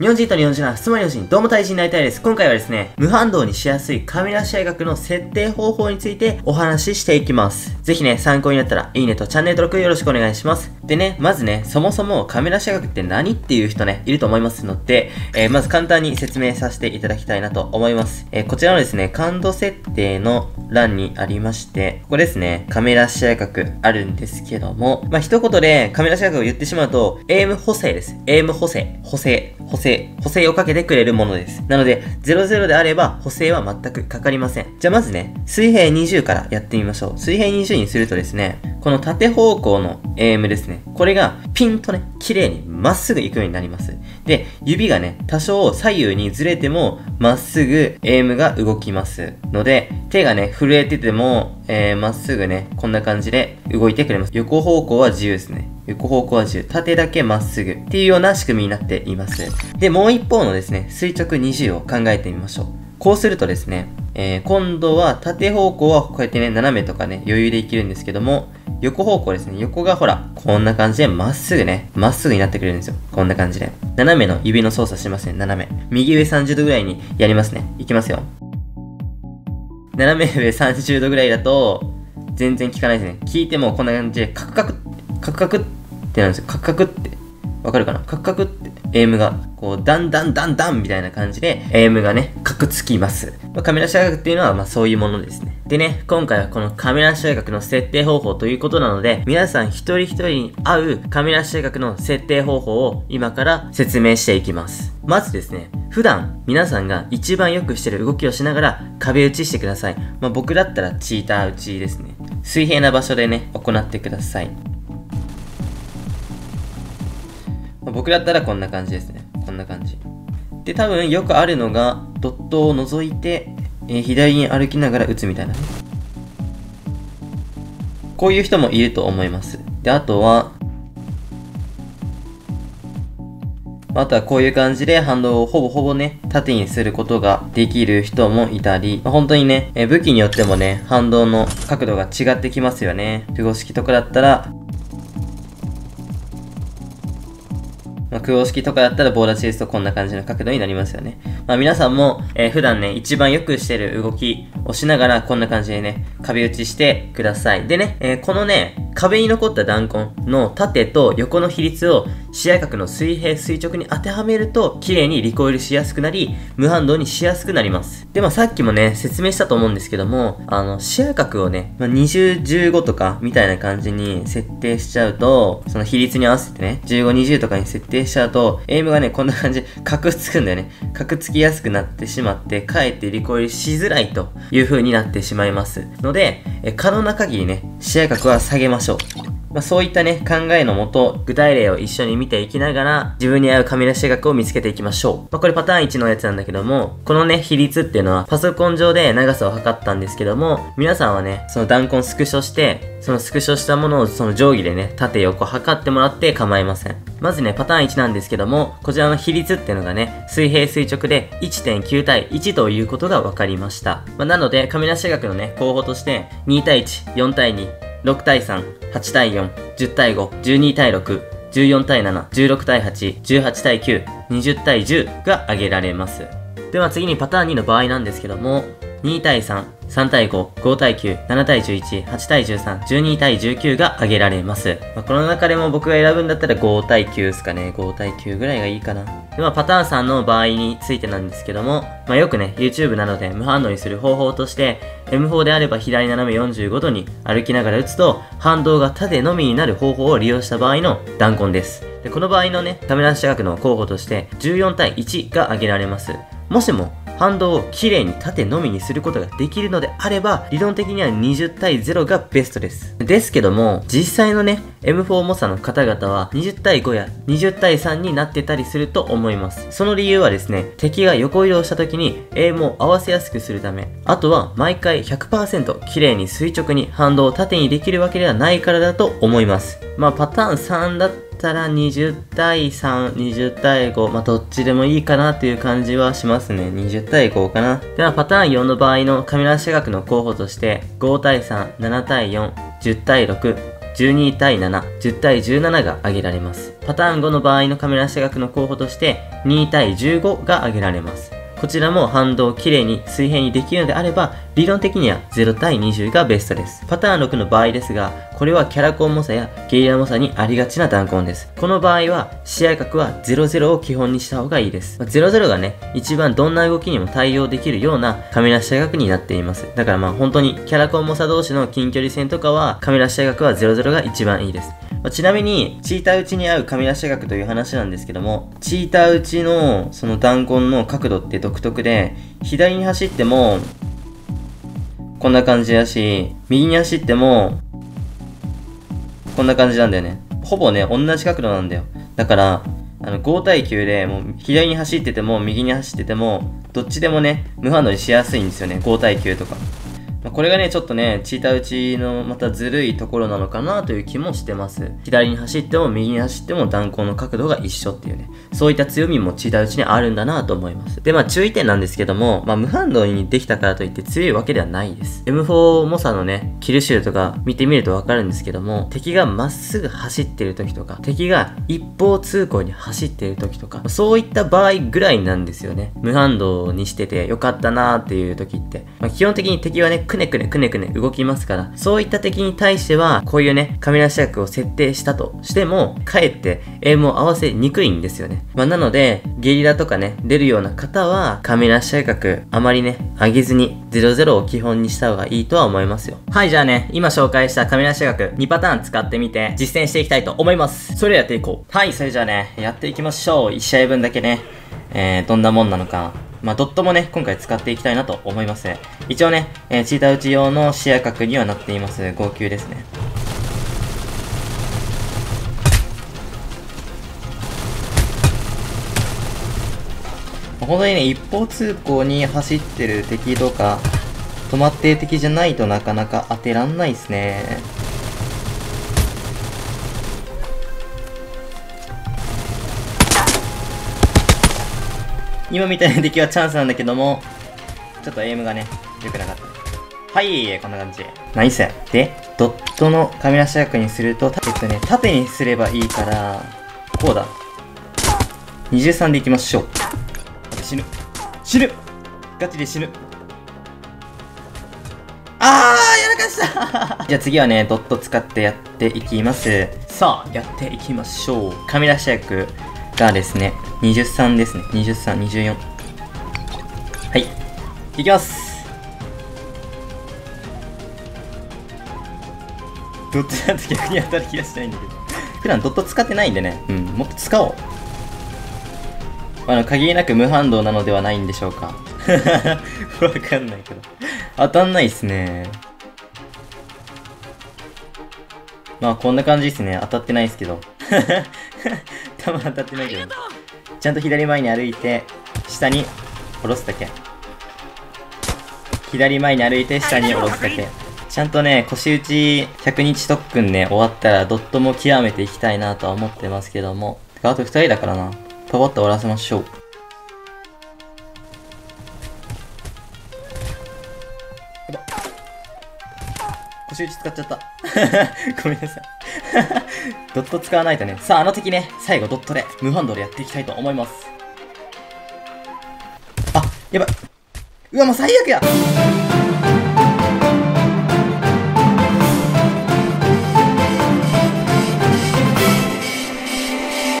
日本人と日本人は、つまり日本人、どうも大人になりたいです。今回はですね、無反動にしやすいカメラ試合学の設定方法についてお話ししていきます。ぜひね、参考になったら、いいねとチャンネル登録よろしくお願いします。でね、まずね、そもそもカメラ試合学って何っていう人ね、いると思いますので、えー、まず簡単に説明させていただきたいなと思います。えー、こちらのですね、感度設定の欄にありまして、ここですね、カメラ試合学あるんですけども、まあ、一言でカメラ試合学を言ってしまうと、エイム補正です。エイム補正。補正。補正。補正をかけてくれるものです。なので、00であれば補正は全くかかりません。じゃあまずね、水平20からやってみましょう。水平20にするとですね、この縦方向のエイムですね。これがピンとね、綺麗にまっすぐ行くようになります。で、指がね、多少左右にずれても、まっすぐエイムが動きますので、手がね、震えてても、えー、まっすぐね、こんな感じで動いてくれます。横方向は自由ですね。横方向は、縦だけまっすぐっていうような仕組みになっています。で、もう一方のですね、垂直20を考えてみましょう。こうするとですね、えー、今度は縦方向はこうやってね、斜めとかね、余裕でいけるんですけども、横方向ですね。横がほら、こんな感じでまっすぐね、まっすぐになってくれるんですよ。こんな感じで。斜めの指の操作しますね、斜め。右上30度ぐらいにやりますね。いきますよ。斜め上30度ぐらいだと、全然効かないですね。効いてもこんな感じで、カクカク、カクカクってなんですよ。カクカクって。わかるかな？カクカクって。エイムが、こう、ダンダンダンダンみたいな感じで、エイムがね、カクつきます。まあ、カメラ視学っていうのは、まあそういうものですね。でね、今回はこのカメラ視学の設定方法ということなので、皆さん一人一人に合うカメラ視学の設定方法を今から説明していきます。まずですね、普段皆さんが一番よくしてる動きをしながら壁打ちしてください。まあ僕だったらチーター打ちですね。水平な場所でね、行ってください。僕だったらこんな感じですね。こんな感じ。で、多分よくあるのが、ドットを除いて、えー、左に歩きながら打つみたいなね。こういう人もいると思います。で、あとは、あとはこういう感じで反動をほぼほぼね、縦にすることができる人もいたり、本当にね、え武器によってもね、反動の角度が違ってきますよね。符号式とかだったら、まあ、空式とかだったら棒立ちですとこんな感じの角度になりますよね。まあ、皆さんも、えー、普段ね、一番よくしてる動きをしながらこんな感じでね、壁打ちしてください。でね、えー、このね、壁に残った弾痕の縦と横の比率を視野角の水平垂直に当てはめると綺麗にリコイルしやすくなり無反動にしやすくなりますでまあさっきもね説明したと思うんですけどもあの視野角をね、まあ、2015とかみたいな感じに設定しちゃうとその比率に合わせてね1520とかに設定しちゃうとエイムがねこんな感じでカクつくんだよねカクつきやすくなってしまってかえってリコイルしづらいという風になってしまいますのでえ可能な限りね視野角は下げましょうまあ、そういったね、考えのもと、具体例を一緒に見ていきながら、自分に合うカメラ視学を見つけていきましょう。まあ、これパターン1のやつなんだけども、このね、比率っていうのは、パソコン上で長さを測ったんですけども、皆さんはね、その弾痕スクショして、そのスクショしたものをその定規でね、縦横測ってもらって構いません。まずね、パターン1なんですけども、こちらの比率っていうのがね、水平垂直で1.9対1ということが分かりました。まあ、なので、カメラ視学のね、候補として、2対1、4対2、6対3、8対4、10対5、12対6、14対7、16対8、18対9、20対10が挙げられます。では次にパターン2の場合なんですけども、2対3、3対5、5対9、7対11、8対13、12対19が挙げられます。まあ、この中でも僕が選ぶんだったら5対9ですかね。5対9ぐらいがいいかな。で、まあ、パターン3の場合についてなんですけども、まあ、よくね、YouTube などで無反応にする方法として、M4 であれば左斜め45度に歩きながら打つと、反動が縦のみになる方法を利用した場合の弾痕です。でこの場合のね、カメラ視学の候補として14対1が挙げられます。もしも反動をきれいに縦のみにすることができるのであれば、理論的には20対0がベストです。ですけども、実際のね、M4 猛者の方々は20対5や20対3になってたりすると思います。その理由はですね、敵が横移動した時にエイムを合わせやすくするため、あとは毎回100%綺麗に垂直に反動を縦にできるわけではないからだと思います。まあパターン3だったたら20対3、20対5、まあ、どっちでもいいかなっていう感じはしますね。20対5かな。では、パターン4の場合のカメラ視学の候補として、5対3、7対4、10対6、12対7、10対17が挙げられます。パターン5の場合のカメラ視覚の候補として、2対15が挙げられます。こちらも反動をきれいに水平にできるのであれば、理論的には0対20がベストです。パターン6の場合ですが、これはキャラコン猛者やゲリラ猛者にありがちな弾痕です。この場合は、試合角は00を基本にした方がいいです。まあ00がね、一番どんな動きにも対応できるようなカメラ視角になっています。だからまあ本当にキャラコン猛者同士の近距離戦とかは、カメラ視角は00が一番いいです。まあちなみに、チーター打ちに合うカメラ視角という話なんですけども、チーター打ちのその弾痕の角度って独特で、左に走っても、こんな感じだし、右に走っても、こんな感じなんだよね。ほぼね、同じ角度なんだよ。だから、あの、5対9で、もう、左に走ってても、右に走ってても、どっちでもね、無反応にしやすいんですよね。5対9とか。まこれがね、ちょっとね、チーター打ちのまたずるいところなのかなという気もしてます。左に走っても右に走っても弾痕の角度が一緒っていうね、そういった強みもチーター打ちにあるんだなと思います。で、まあ注意点なんですけども、まあ無反応にできたからといって強いわけではないです。M4 モサのね、キルシューとか見てみるとわかるんですけども、敵がまっすぐ走ってる時とか、敵が一方通行に走ってる時とか、そういった場合ぐらいなんですよね。無反動にしててよかったなーっていう時って。まあ基本的に敵はね、くねくねくねくね動きますから、そういった敵に対しては、こういうね、カメラ視角を設定したとしても、かえってエイムを合わせにくいんですよね。まあなので、ゲリラとかね、出るような方は、カメラ視角あまりね、上げずに00を基本にした方がいいとは思いますよ。はい、じゃあね、今紹介したカメラ視角2パターン使ってみて、実践していきたいと思います。それではやっていこう。はい、それじゃあね、やっていきましょう。1試合分だけね、えー、どんなもんなのか。まあ、ドットもね、今回使っていきたいなと思います。一応ね、えーチーター打ち用の視野角にはなっています。号泣ですね。本当にね、一方通行に走ってる敵とか、止まってる敵じゃないとなかなか当てらんないですね。今みたいな敵はチャンスなんだけども、ちょっとエイムがね、良くなかった。はい、こんな感じ。ナイス。で、ドットのカメラ視角にすると、えっとね、縦にすればいいから、こうだ。23でいきましょう。死ぬ。死ぬガチで死ぬ。あーやらかした じゃあ次はね、ドット使ってやっていきます。さあ、やっていきましょう。カメラ視角がですね、23ですね。23、24。はい。いきますドットだと逆に当たる気がしないんだけど。普段ドット使ってないんでね。うん、もっと使おう。あの、限りなく無反動なのではないんでしょうか。わかんないけど。当たんないっすね。まあ、こんな感じですね。当たってないですけど。頭当たってないけど。ちゃんと左前に歩いて、下に下ろすだけ。左前に歩いて、下に下ろすだけ。ちゃんとね、腰打ち100日特訓ね、終わったらドットも極めていきたいなとは思ってますけども。あと2人だからな。パパッと終わらせましょう。腰打ち使っちゃった。ごめんなさい。ドット使わないとね。さあ、あの敵ね、最後ドットで、無反動でやっていきたいと思います。あ、やばい。うわ、もう最悪や